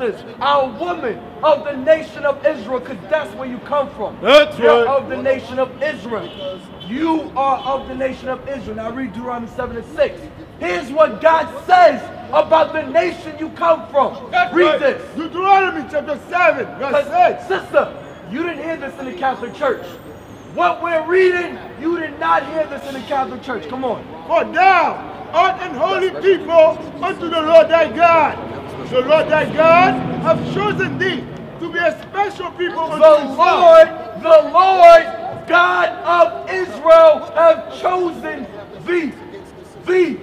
sisters, our women of the nation of Israel, because that's where you come from. That's You're right. of the nation of Israel. You are of the nation of Israel. Now read Deuteronomy 7 and 6. Here's what God says about the nation you come from. That's read right. this. Deuteronomy chapter 7, verse 6. Sister, you didn't hear this in the Catholic Church. What we're reading, you did not hear this in the Catholic Church. Come on. For thou art an holy people unto the Lord thy God. The Lord thy God have chosen thee to be a special people unto The. Lord, the Lord God of Israel have chosen thee, thee,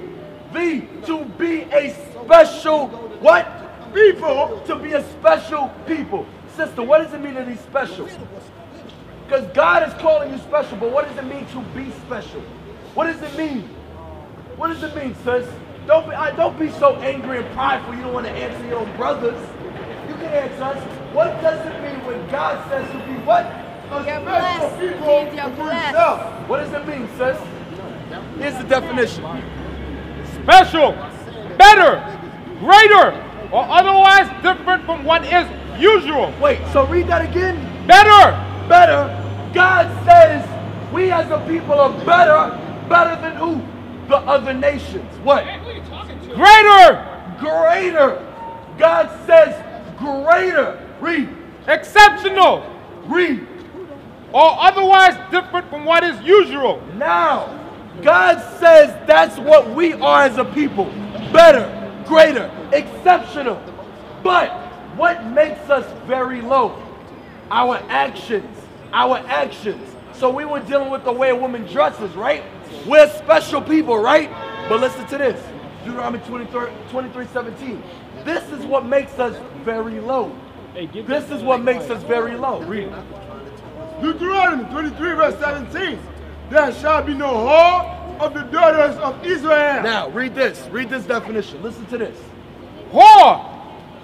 thee to be a special what? People, To be a special people. Sister, what does it mean to be special? Because God is calling you special, but what does it mean to be special? What does it mean? What does it mean, sis? Don't be, I, don't be so angry and prideful you don't want to answer your own brothers. You can answer us. What does it mean when God says to be what? a You're special blessed. people Means you're blessed. What does it mean, sis? Here's the definition. special, better, greater, or otherwise different from what is usual. Wait, so read that again. Better, Better. God says we as a people are better, better than who? The other nations. What? greater, Greater. God says greater. Read. exceptional, Read. or otherwise different from what is usual. Now, God says that's what we are as a people. Better, greater, exceptional. But what makes us very low? Our actions. Our actions. So we were dealing with the way a woman dresses, right? We're special people, right? But listen to this. Deuteronomy 23, 23 17. This is what makes us very low. This is what makes us very low. Read. Deuteronomy 23, verse 17. There shall be no whore of the daughters of Israel. Now, read this. Read this definition. Listen to this. Whore,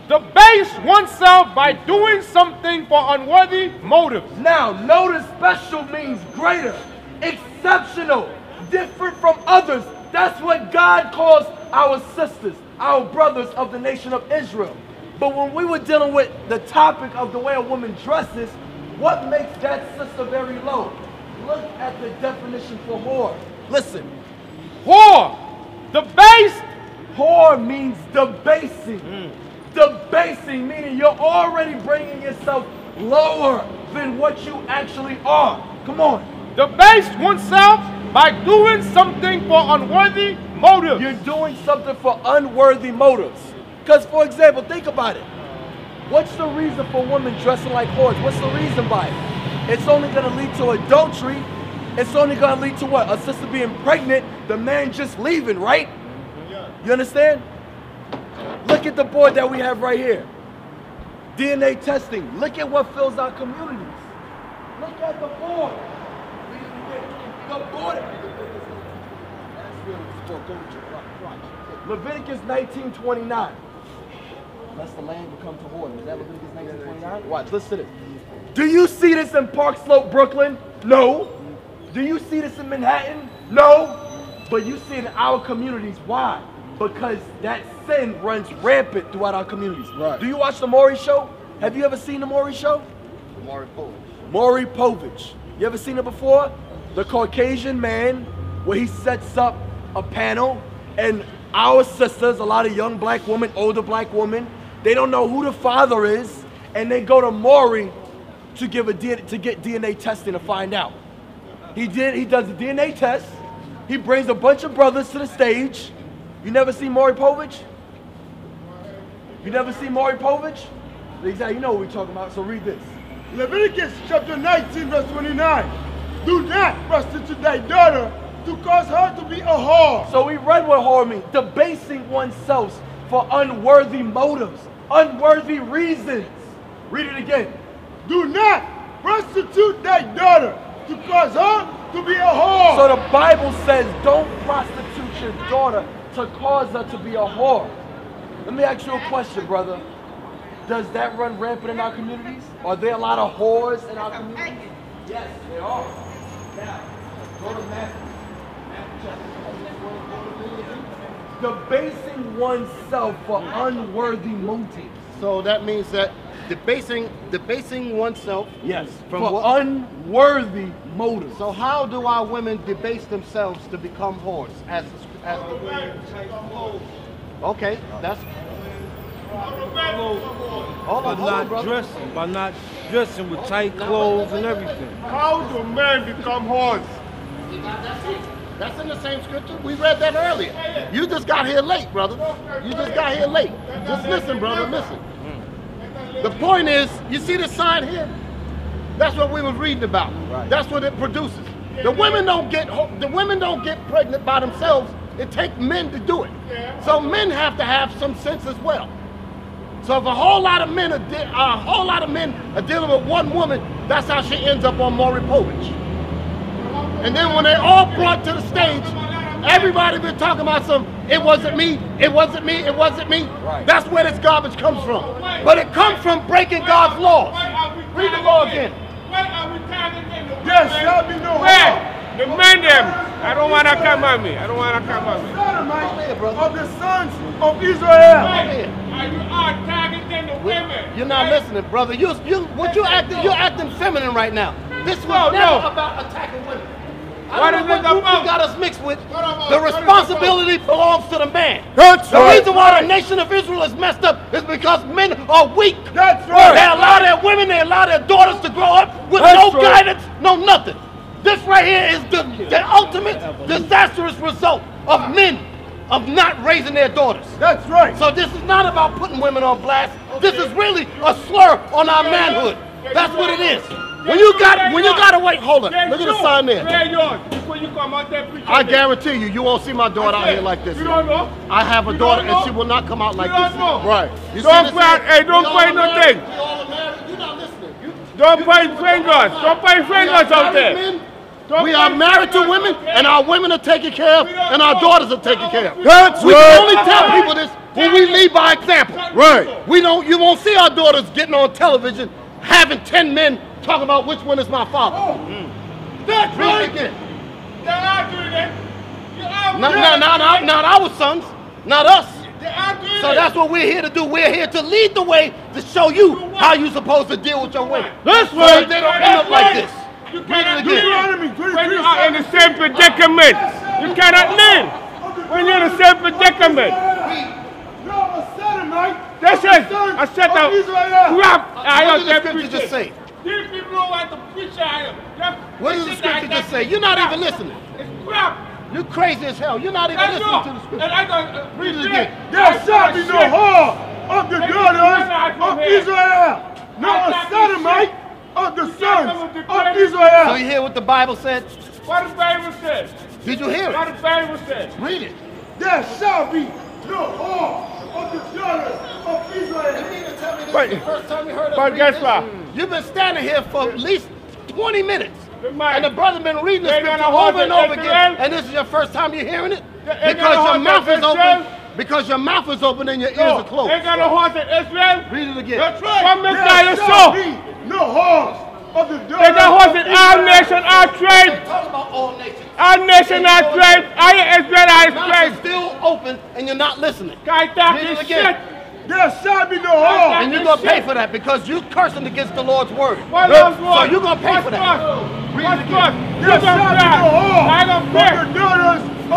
debase oneself by doing something for unworthy motives. Now, notice special means greater, exceptional, different from others. That's what God calls our sisters, our brothers of the nation of Israel. But when we were dealing with the topic of the way a woman dresses, what makes that sister very low? Look at the definition for whore. Listen, Whore, debased, whore means debasing. Mm. Debasing, meaning you're already bringing yourself lower than what you actually are. Come on. debase oneself by doing something for unworthy motives. You're doing something for unworthy motives. Because, for example, think about it. What's the reason for women dressing like whores? What's the reason by it? It's only going to lead to adultery. It's only going to lead to what? A sister being pregnant, the man just leaving, right? You understand? Look at the board that we have right here. DNA testing. Look at what fills our communities. Look at the board. The. Leviticus 19:29. Lest the land become to whore. Is that Leviticus 19:29? Watch, listen to this. Do you see this in Park Slope, Brooklyn? No. Do you see this in Manhattan? No. But you see it in our communities. Why? Because that sin runs rampant throughout our communities. Right. Do you watch the Maury Show? Have you ever seen the Maury Show? Maury Povich. Maury Povich. You ever seen it before? The Caucasian man, where he sets up a panel, and our sisters, a lot of young black women, older black women, they don't know who the father is, and they go to Maury to give a to get DNA testing to find out. He did. He does a DNA test. He brings a bunch of brothers to the stage. You never see Maury Povich? You never see Maury Povich? Exactly. You know what we're talking about. So read this. Leviticus chapter 19, verse 29. Do not prostitute thy daughter to cause her to be a whore. So we read what whore means. Debasing oneself for unworthy motives, unworthy reasons. Read it again. Do not prostitute thy daughter to cause her to be a whore. So the Bible says don't prostitute your daughter to cause her to be a whore. Let me ask you a question, brother. Does that run rampant in our communities? Are there a lot of whores in our communities? Yes, there are. Now, go to Matthew. Matthew chapter 12. Debasing oneself for unworthy motives. So that means that debasing debasing oneself. Yes. From for what- unworthy motives. So how do our women debase themselves to become whores? As, as okay, that's hold By on, not dressing, by not dressing with tight clothes and everything. How do men become whores? That's in the same scripture. We read that earlier. You just got here late, brother. You just got here late. Just listen, brother. Listen. The point is, you see the sign here? That's what we was reading about. That's what it produces. The women don't get the women don't get pregnant by themselves. It takes men to do it. So men have to have some sense as well. So if a whole lot of men are a whole lot of men are dealing with one woman, that's how she ends up on Maury Povich. And then when they all brought to the stage, everybody been talking about some, it wasn't me, it wasn't me, it wasn't me. That's where this garbage comes from. But it comes from breaking God's laws. Read the law again. There shall be no Where? harm. The men them. I don't wanna come at me. I don't wanna come at me. Of the sons of Israel. Are you are targeting the women? You're not listening, brother. You, you, what you acting? You're acting feminine right now. This was No, never no. about attacking women. I What don't know what group you got us mixed with. The what is it responsibility belongs to the man. That's The right. reason why the nation of Israel is messed up is because men are weak. That's right. They allow their women, they allow their daughters to grow up with That's no right. guidance, no nothing. This right here is the, the ultimate disastrous result of men of not raising their daughters. That's right. So this is not about putting women on blast. This is really a slur on our manhood. That's what it is. When you got when you gotta wait, hold on. Look at the sign there. Where you come out there preaching. I guarantee you, you won't see my daughter out here like this. You don't know? I have a daughter and she will not come out like You don't this. know? Right. You Don't this hey, don't We all pray are nothing. married. We all are married. You're not listening. You- Don't point fingers. Don't point we fingers out there. Men. Don't We are married to women, and our women are taken care of, and our daughters are taken care of. That's We right. can only tell people this when we lead by example. Right. We don't. You won't see our daughters getting on television having ten men talking about which one is my father. Mm. That's Read it right. again. They are doing it. You are Not, not, not, not, not our sons, not us. They are doing So that's what we're here to do. We're here to lead the way to show you how you're supposed to deal with your women. That's So right. they don't end up like this. You Read cannot it again. When you are in the same predicament, you cannot live. When you're in the same predicament. No, a Sodomite. This of the is sons a set of of crap. I What am did the scripture just say? These people don't want to preach. I am. What does the scripture just say? You're not even listening. It's crap. You're crazy as hell. You're not even That's listening all. to the scripture. And. I don't. Uh, Read it again. There shall be no Shit. harm of the Take daughters of. Israel. No I a got this Sodomite shit. Of the got sons of the of. So you hear what the Bible said? What the Bible says. Did you hear it? What it? the Bible says. Read it. There shall be no harm of the daughters of Israel. But- First time you heard us but guess what? Mm. You've been standing here for at least 20 minutes. And the brother been reading the They scripture over and over again. And this is your first time you're hearing it? Because your mouth is open. Because your mouth is open and your ears are closed. They got a horse in Israel. Read it again. That's right. Come and There tell shall so. Be no harm of the They daughters got horse of in our nation, our tribe. Talk about all nations. Our nation, our tribe. I Israel, our Your tribe. is still open and you're not listening. Guy talking Read it shit. again. There shall be no harm. And you're going to pay for that because you're cursing against the Lord's word. What So else was? you're going to pay What's for that. what? Read What's it what? again. You There don't shall be cry. no harm I don't of care.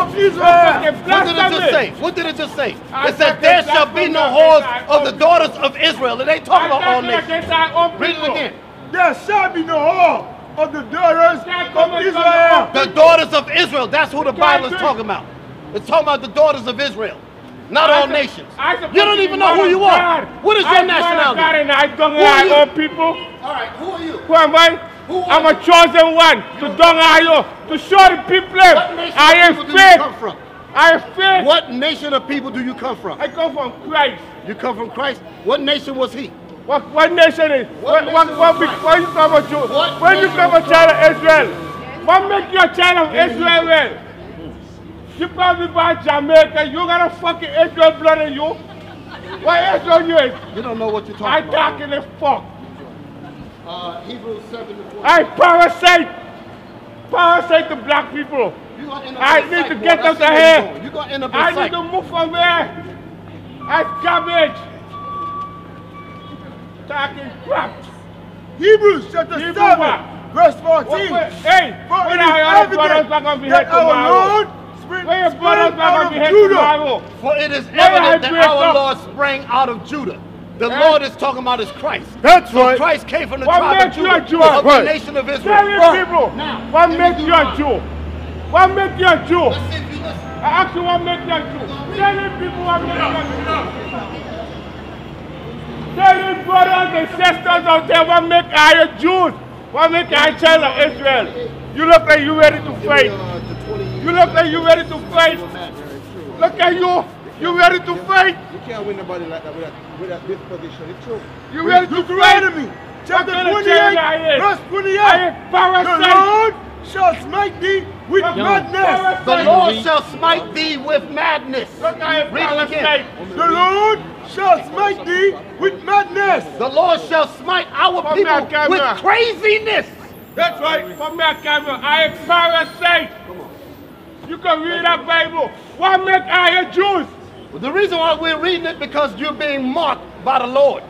The daughters of Fucking Israel. What did it just say? What did it just say? It said, said there shall be no blasphemy whores of the daughters of Israel. It ain't talking about all nations. against our own Read it again. There shall be no harm of the daughters of Israel. The daughters of Israel. That's who the Bible is talking about. It's talking about the daughters of Israel, not I all sup- nations. You don't even know who you are. God. What is I your am God nationality? and I don't Who are you? people. All right, who are you? Who am I? I'm a chosen one to dung you, to show the people What nation I am people do you faith. come from? I am faith. What nation of people do you come from? I come from Christ. You come from Christ. What nation was he? What, what nation is? What What, what, nation what, Christ? when you come a Jew? What when you come a is child of Israel? What make you a child of Israel? well? You probably by Jamaica, you got a fucking Israel blood in you. What Israel you is? You don't know what you're I talking dark about. in the fuck. Uh, Hebrews 7 to 4. I parasite. Parasite the black people. You gonna end I need to ward. get I out see of here. you're gonna end up in I need to move from there. That's garbage. talking crap. Hebrews chapter Hebrew 7, what? verse What, 14. what, hey, For when it is are your other brothers evident not be here that our tomorrow? Lord spring, When your sprang brothers not out going of be here Judah. tomorrow? For it is evident that our? Lord sprang out of Judah. The Eh? Lord is talking about his Christ. That's So right. Christ came from the What tribe of makes you a Jew? of the nation of Israel. Tell me people, Now, what makes you a. Jew? What makes you a Jew? Let's see if you listen. I ask you what makes you a Jew. Tell me people what makes you a Jew. Tell me brothers and sisters out there what make I a Jew. What make I child of Israel. You look like you ready to fight. You look like you ready to fight. Look at you. You ready to fight. You can't win nobody like that with that, with that disposition. It's true. You ready to fight. Deuteronomy chapter What kind 28, I verse 28. am The. Lord shall smite thee with madness. The Lord shall smite thee with madness. Look I am Read it again. The Lord shall smite thee with madness. The Lord shall smite our Come people with craziness. That's right. Come back, camera. I am parasite. You can read that Bible. What make I a Jews? The reason why we're reading it because you're being marked by the Lord.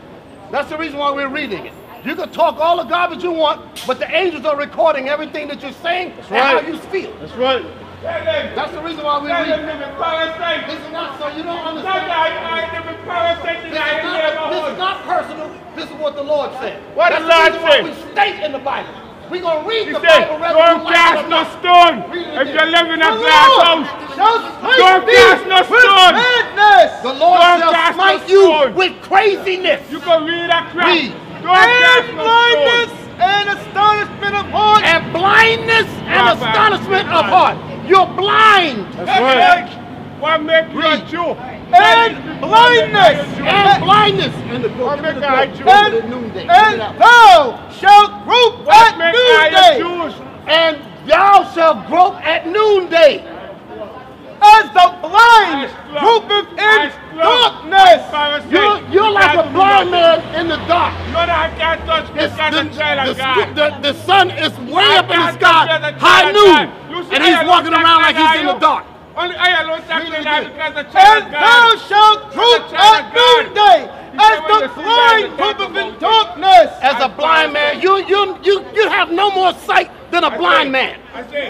That's the reason why we're reading it. You can talk all the garbage you want, but the angels are recording everything that you're saying That's and how you feel. That's right. That's the reason why we're reading. them a parasite. This is not so you don't understand. I I am a parasite This is, not, this is not personal. This is what the Lord said. What That's the Lord the reason said? we state in the Bible. We're going to read He the said, Bible don't you like it cast or no not. stone Read it if again. you live in a The glass Lord house. shall smite Don't thee cast no with stone. Madness. The Lord Don't shall cast no smite you stone. with craziness. You can read that crap. Read. Don't cast no blindness stone. and astonishment of heart. and blindness and Right, right. astonishment of heart. You're blind. That's right. What make you a Jew? And blindness. And blindness. And the What make I a Jew? And at noonday. And thou shalt grope at make I a noonday And thou shalt grope at noonday. as the blind gropeth in darkness. You're, you're like a blind man in the dark. You know that I can't touch me It's the, the, the, the sun is way up in the sky, touch you as a high noon, God. You see and he's walking around like he's in the dark. Only I alone touch Read me it because the And child of thou God. shalt grope As a child at noonday as the blind that, you in darkness. As a blind man, you, you, you, you have no more sight than a blind man.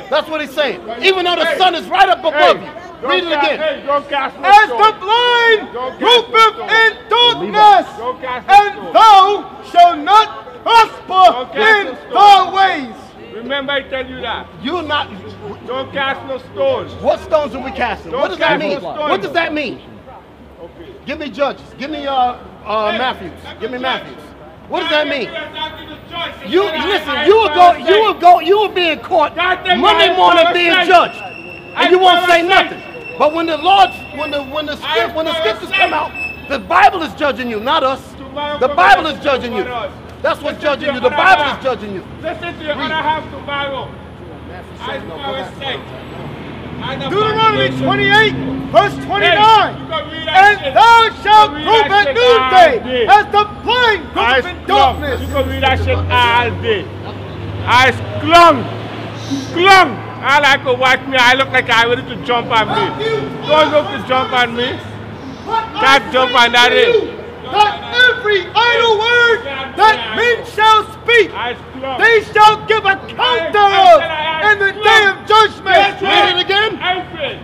That's what he's saying. Even though the sun is right up above you. don't Read it cast- again. Hey, don't cast no As the blind Don't cast gropeth no in stone. darkness, Don't cast and thou shalt not prosper in no thy ways. Remember I tell you that. You're not. Don't cast no stones. What stones are we casting? Don't What does that mean? no. What does that mean? Give me Judges. Give me uh, uh, Matthews. Give me Matthews. What does that mean? You listen. You will go. You will go. You will be in court Monday morning being judged, and you won't say nothing. But when the Lord, when the when the script, when the scriptures come out, the Bible is judging you, not us. The Bible is judging you. Tomorrow. That's what's judging you. The Bible is judging you. Listen to your Read. other half tomorrow. I parasite. I'm a Deuteronomy 28, verse 29. you can read that And shit. thou shalt You can read grope that at noonday as the blind Eyes gropeth in darkness. You can read that shit all day. Eyes clung. Clung. I like to watch me. I look like I ready to jump on me. Don't look to jump on me. Can't jump on that That every idle word that men shall speak, they shall give account thereof in the day of judgment. Read it again.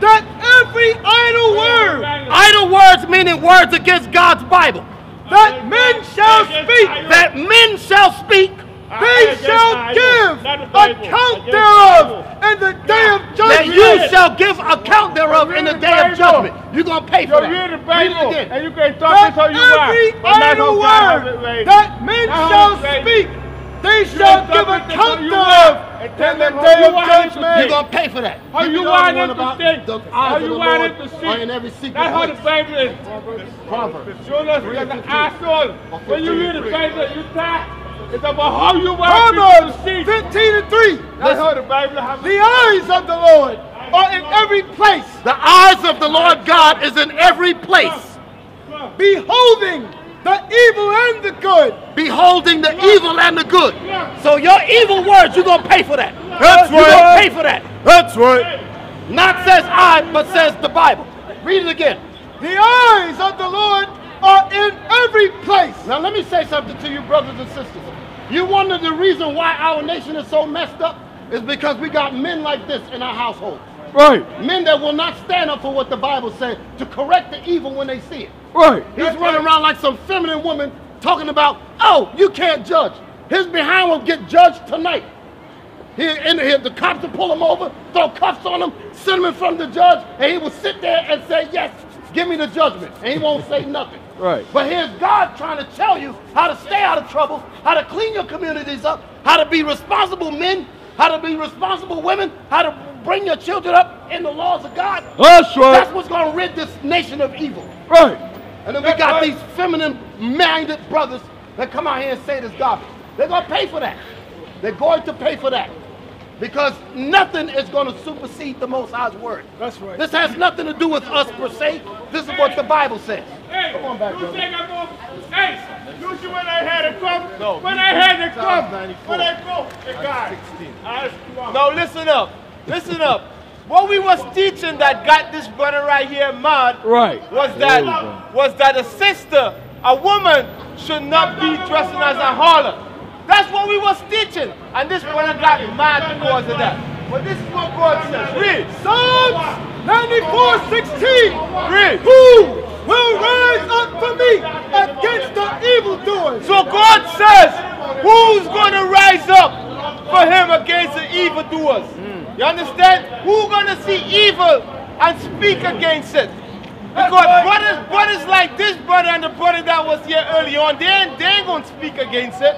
That every idle word Idle words meaning words against God's Bible. that men shall speak, That men shall speak. They shall give account thereof in the day of That you shall give account thereof in the day of judgment. You're going to pay for that. read the it again. and you can talk how you every idle how God has word that men shall speak, they shall give account thereof and in tell the them how day you of want judgment. You're going to pay for that. How you the want it to think. The How you the want it to see. in every secret That's how the. Bible is. Proverbs. Jonas is an asshole. When you read the Bible, you talk. It's about how you want Proverbs people to see. 15 and 3. That's how the Bible has The eyes of the Lord are in every place, The eyes of the Lord God is in every place, beholding the evil and the good. beholding the evil and the good. So your evil words, you're going to pay for that. That's You're going to pay for that. That's right. Not says I, but says the Bible. Read it again. The eyes of the Lord are in every place. Now let me say something to you, brothers and sisters. You wonder the reason why our nation is so messed up is because we got men like this in our household. Right. Men that will not stand up for what the Bible said to correct the evil when they see it. Right. He's running around like some feminine woman talking about, oh, you can't judge. His behind will get judged tonight. He, in here, the cops will pull him over, throw cuffs on him, send him in front of the judge, and he will sit there and say, yes, give me the judgment. And he won't say nothing. Right. But here's God trying to tell you how to stay out of trouble, how to clean your communities up, how to be responsible men, how to be responsible women, how to bring your children up in the laws of God. That's right. That's what's going to rid this nation of evil. Right. And then we got these feminine minded brothers that come out here and say this garbage. They're going to pay for that. They're going to pay for that. Because nothing is going to supersede the Most High's word. That's right. This has nothing to do with us per se. This is what the Bible says. Hey, Come on back, you brother. think I'm going, hey, you see when I had a come? No. When I had a come, when I go, the guy. Ask you out. Now listen up. Listen up. What we was teaching that got this brother right here mad Right. was that was that a sister, a woman, should not be dressing as a harlot. That's what we was teaching. And this brother got mad because of that. But this is what God says. Read. Psalms 94 16. Read. Who will rise up for me against the evildoers? So God says, who's going to rise up for him against the evildoers? Hmm. You understand? Who's going to see evil and speak against it? Because brothers, brothers like this brother and the brother that was here early on, they ain't, they ain't going to speak against it.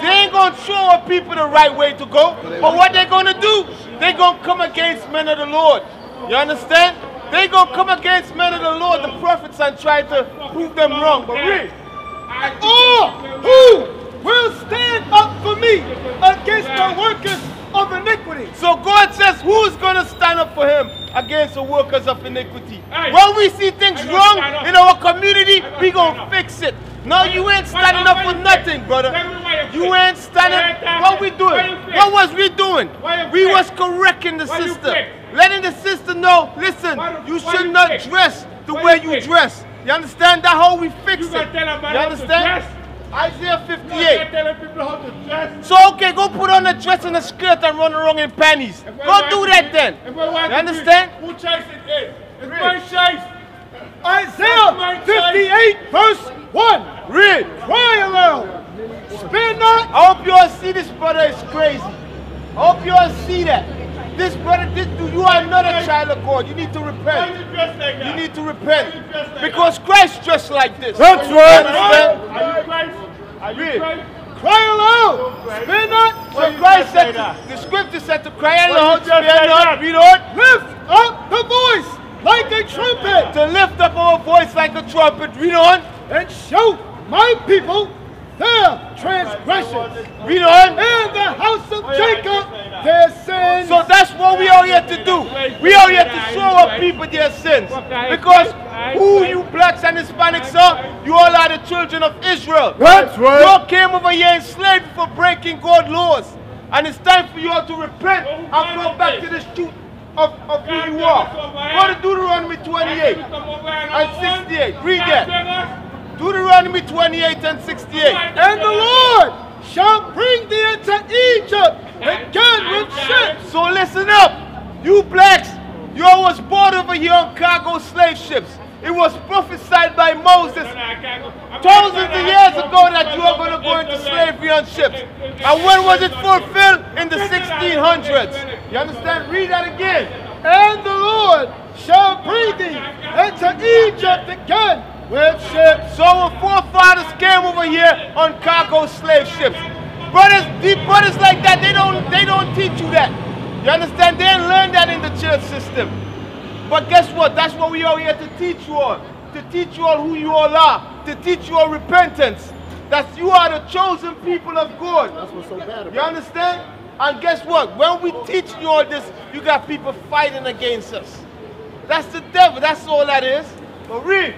They ain't going to show people the right way to go. But what they're going to do, they're going to come against men of the Lord. You understand? They're going to come against men of the Lord, the prophets, and try to prove them wrong. But read. Or oh, who will stand up for me against the workers of iniquity? So God says, who's going to stand up for him against the workers of iniquity? Hey. When we see things wrong in our community, we gonna going stand to up. fix it. No, you ain't standing up for nothing, brother. Tell me why you ain't standing. Why you fix? What we doing? What was we doing? We was correcting the Why you sister. fix? Letting the sister know, listen, you- should not fix? dress the Why way you you dress. You understand? That how we fix You it. You understand? Isaiah You're 58. telling people how to dress. So okay, go put on a dress and a skirt and run around in panties. Go do that then. if we want You understand? Who choice it is? It's my choice. Isaiah 58 verse 1. Read. Cry aloud. Spare not I hope you all see this brother is crazy. I hope you all see that. This brother, this, you are not a child of God. You need to Why repent. you dress like that? You need to repent. Because Christ dressed like this. That's You right. understand? Are you Christ? Are you Read. Christ? cry aloud. Spare not So you Christ said, say to, the scripture said to cry aloud, just spare say not, that? read on, lift up the voice like a trumpet to lift up our voice like a trumpet, read on, and show my people their transgressions read on. and the house of oh, Jacob their sins. So that's what we are here to do. We are here to show up people their sins. Because who you blacks and Hispanics are, you all are the children of Israel. That's right. You all came over here enslaved for breaking God's laws. And it's time for you all to repent and go back to the truth of, of who you are. Go to Deuteronomy 28 and 68. Read that. Deuteronomy 28 and 68. and the Lord shall bring thee into Egypt again with ships. So listen up, you blacks. You was brought over here on cargo slave ships. It was prophesied by Moses thousands of years ago that you are going to go into slavery on ships. And when was it fulfilled? In the 1600s. You understand? Read that again. And the Lord shall bring thee into Egypt again with ships. So our forefathers came over here on cargo slave ships. Brothers, these brothers like that, they don't they don't teach you that. You understand? They didn't learn that in the church system. But guess what? That's what we are here to teach you all. To teach you all who you all are. To teach you all repentance. That you are the chosen people of God. That's what's so bad You about it. understand? And guess what? When we teach you all this, you got people fighting against us. That's the devil. That's all that is. But read.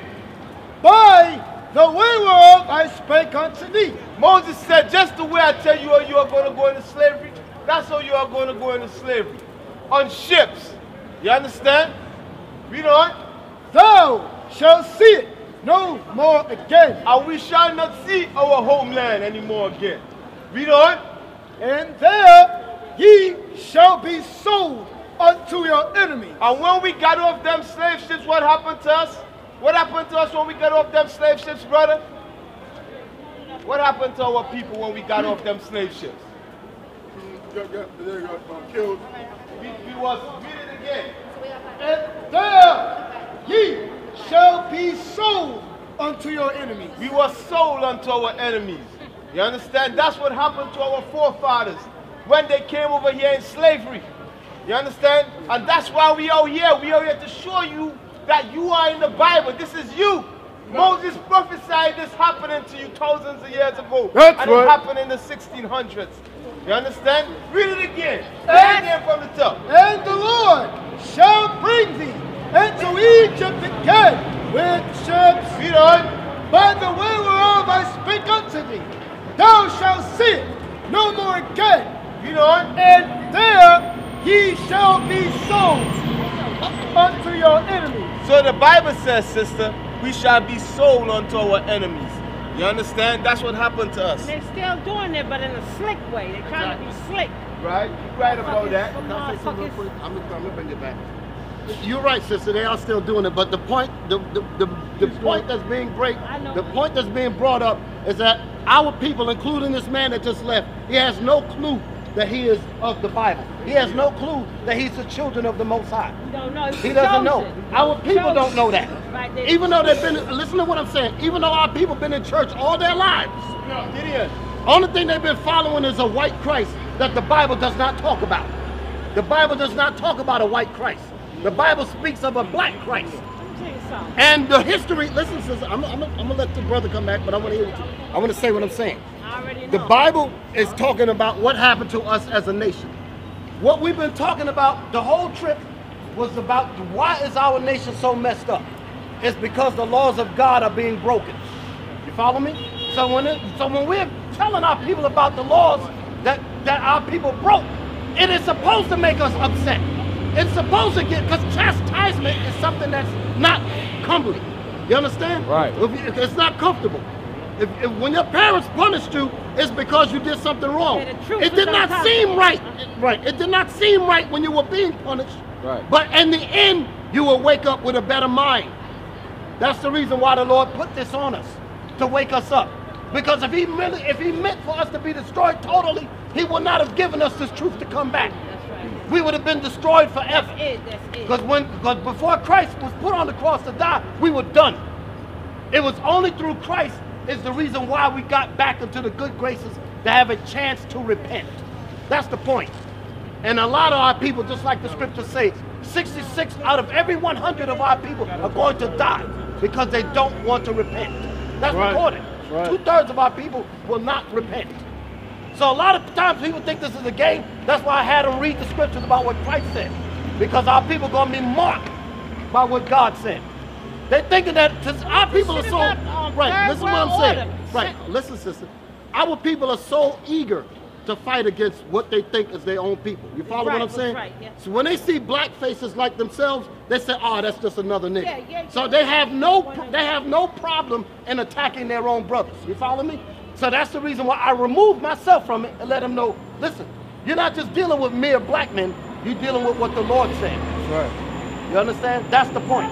By the way whereof I spake unto thee. Moses said, just the way I tell you oh, you are going to go into slavery, that's how you are going to go into slavery. On ships. You understand? Read on. Thou shalt see it no more again. And we shall not see our homeland anymore again. Read on. And there ye shall be sold unto your enemies. And when we got off them slave ships, what happened to us? What happened to us when we got off them slave ships, brother? What happened to our people when we got off them slave ships? Got, got, they got uh, killed. We, we was, read again. And there ye shall be sold unto your enemies. We were sold unto our enemies. You understand? That's what happened to our forefathers when they came over here in slavery. You understand? And that's why we are here. We are here to show you that you are in the Bible. This is you. Moses prophesied this happening to you thousands of years ago. That's and right. it happened in the 1600s. You understand? Read it again. Read it again from the top. And the Lord shall bring thee into Egypt again with ships. Read on. By the way whereof I speak unto thee, thou shalt see it no more again. Read on. And there ye shall be sold unto your enemies. So the Bible says, sister, we shall be sold unto our enemies. You understand? That's what happened to us. They're still doing it, but in a slick way. They're trying to be slick. Right? You're right about that. Can I say something quick? I'm going to bring it back. You're right, sister. They are still doing it, but the point, the the, the, the point that's being break, the point that's being brought up is that our people, including this man that just left, he has no clue that he is of the Bible. He has no clue that he's the children of the Most High. You don't know. He doesn't know. Our people don't know that. Right, they- Even though they've been, listen to what I'm saying. Even though our people been in church all their lives, No, Gideon. only thing they've been following is a white Christ that the Bible does not talk about. The Bible does not talk about a white Christ. The Bible speaks of a black Christ. Let me tell you something. And the history, listen, sister, I'm, I'm, I'm gonna let the brother come back, but I want to hear what you, I want to say what I'm saying. I already know. The Bible is talking about what happened to us as a nation. What we've been talking about the whole trip was about why is our nation so messed up? It's because the laws of God are being broken. You follow me? So when it, so when we're telling our people about the laws that that our people broke, it is supposed to make us upset. It's supposed to get because chastisement is something that's not comely. You understand? Right. It's not comfortable. If, if when your parents punished you, it's because you did something wrong. Yeah, the truth it is did not top. seem right. Right. It did not seem right when you were being punished. Right. But in the end, you will wake up with a better mind. That's the reason why the Lord put this on us to wake us up. Because if He really, if He meant for us to be destroyed totally, He would not have given us this truth to come back. That's right. We would have been destroyed forever. That's it. Because when, because before Christ was put on the cross to die, we were done. It was only through Christ is the reason why we got back into the good graces to have a chance to repent. That's the point. And a lot of our people, just like the scriptures say, 66 out of every 100 of our people are going to die because they don't want to repent. That's Right. recorded. Right. Two thirds of our people will not repent. So a lot of times people think this is a game. That's why I had them read the scriptures about what Christ said. Because our people are gonna be marked by what God said. They're thinking that since our people are so is not, um, right. third Listen what I'm saying. order. Right. Listen, sister. Our people are so eager to fight against what they think is their own people. You follow Right, what I'm saying? right, yeah. So when they see black faces like themselves, they say, "Oh, that's just another nigga." Yeah, yeah, so they have no they have no problem in attacking their own brothers. You follow me? So that's the reason why I removed myself from it and let them know, listen, you're not just dealing with mere black men, you're dealing with what the Lord said. Right. You understand? That's the point.